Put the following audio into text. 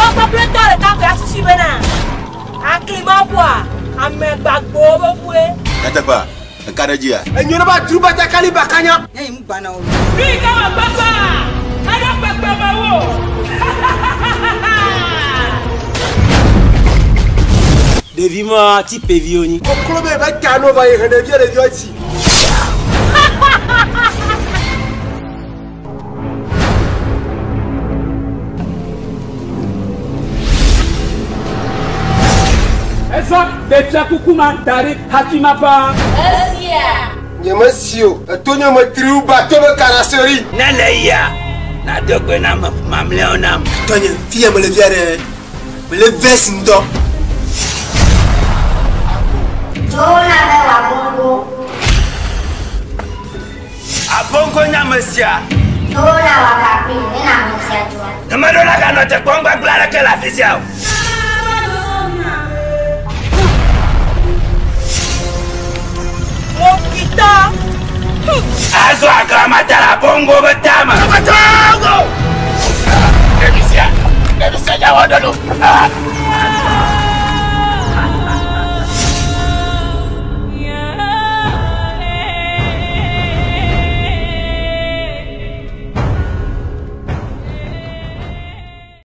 tọ́kọ́ pílẹ́tọ̀ rẹ̀ káfẹ́ asisi bẹ́ẹ̀ náà akilimabua amẹgbàgbọ́ bọ́búwe. ẹ tẹ pa ẹ ká dẹ jí ya. ẹ ɲɛnaba turuba tɛ k'ale ba kaɲa. ne ye n banna o la. bí ká ma gbàgbà kájọ pẹpẹ ma ni. ko kulo bɛ yen bɛ taa n'o personne de Tchakoukouman Tari Hakimapa. nyama si o eto nyama tiriw ba to be karaseri. ne le yia na do gbe na mamlɛw na. tɔnye fiya mele fia dɛ mele vɛsi ŋutɔ. tɔw na bɛ wa bongo. a bongo nyama sia. tɔw na wa ka kpi ne na mo sia tuwa. nyama dɔ la ka nɔ tɛ kpɔn gbagba la kɛ la fi sia o. Azwa kama tala bongo betama Tukatongo Nebisya Nebisya jawa dulu